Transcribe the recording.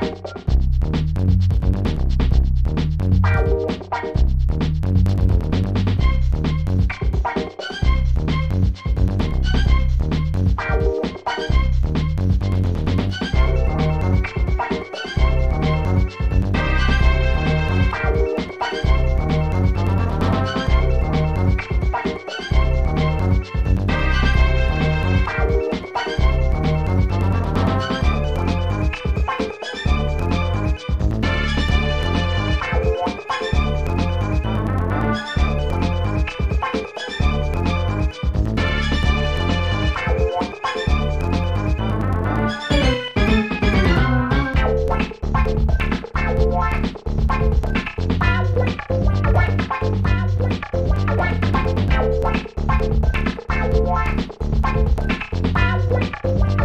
Bye. Bye.